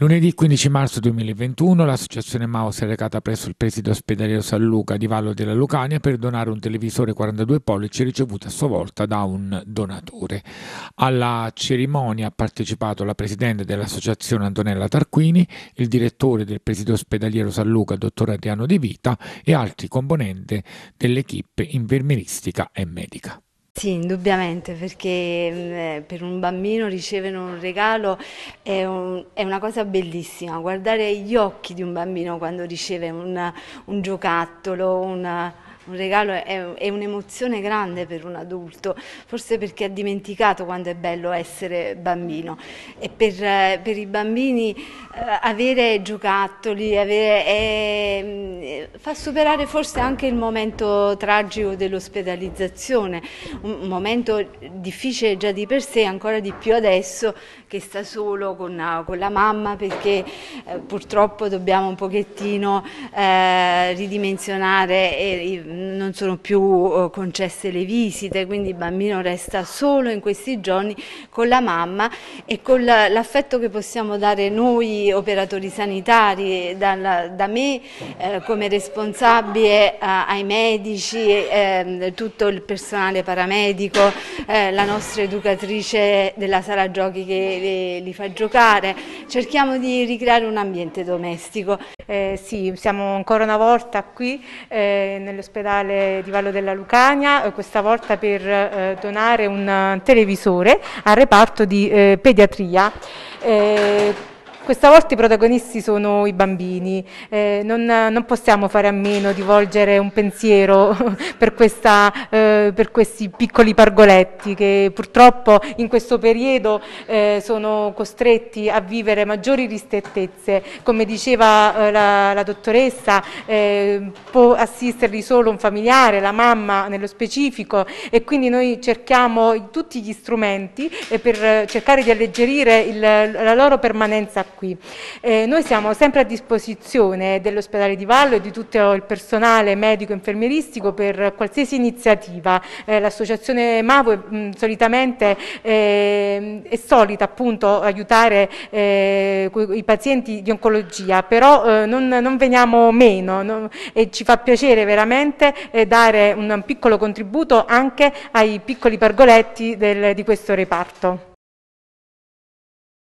Lunedì 15 marzo 2021 l'associazione Mao si è recata presso il preside ospedaliero San Luca di Vallo della Lucania per donare un televisore 42 pollici ricevuto a sua volta da un donatore. Alla cerimonia ha partecipato la presidente dell'associazione Antonella Tarquini, il direttore del preside ospedaliero San Luca, dottor Adriano De Vita e altri componenti dell'equipe infermieristica e medica. Sì, indubbiamente, perché mm, eh, per un bambino ricevere un regalo è, un, è, una cosa bellissima. Guardare gli occhi di un bambino quando riceve un, un giocattolo, una, un regalo è, è un'emozione grande per un adulto, forse perché ha dimenticato quanto è bello essere bambino. E per, per i bambini eh, avere giocattoli avere, è, fa superare forse anche il momento tragico dell'ospedalizzazione, un momento difficile già di per sé, ancora di più adesso che sta solo con, con la mamma perché eh, purtroppo dobbiamo un pochettino eh, ridimensionare e, non sono più eh, concesse le visite, quindi il bambino resta solo in questi giorni con la mamma e con l'affetto che possiamo dare noi operatori sanitari, da, da me eh, come responsabile eh, ai medici, eh, tutto il personale paramedico, eh, la nostra educatrice della sala giochi che li fa giocare, cerchiamo di ricreare un ambiente domestico. Eh, sì, siamo ancora una volta qui eh, nell'ospedale di Vallo della Lucania, eh, questa volta per eh, donare un televisore al reparto di eh, pediatria. Questa volta i protagonisti sono i bambini, eh, non, non, possiamo fare a meno di volgere un pensiero per, questa, eh, per, questi piccoli pargoletti che purtroppo in questo periodo eh, sono costretti a vivere maggiori ristrettezze. Come diceva eh, la, la, dottoressa, eh, può assisterli solo un familiare, la mamma nello specifico e quindi noi cerchiamo tutti gli strumenti eh, per cercare di alleggerire il, la loro permanenza qui. Eh, noi siamo sempre a disposizione dell'ospedale di Vallo e di tutto il personale medico e infermieristico per qualsiasi iniziativa. Eh, L'associazione MAVO mh, mm, solitamente eh, è solita appunto aiutare eh, i pazienti di oncologia, però eh, non, non, veniamo meno no? e ci fa piacere veramente eh, dare un piccolo contributo anche ai piccoli pargoletti del, di questo reparto.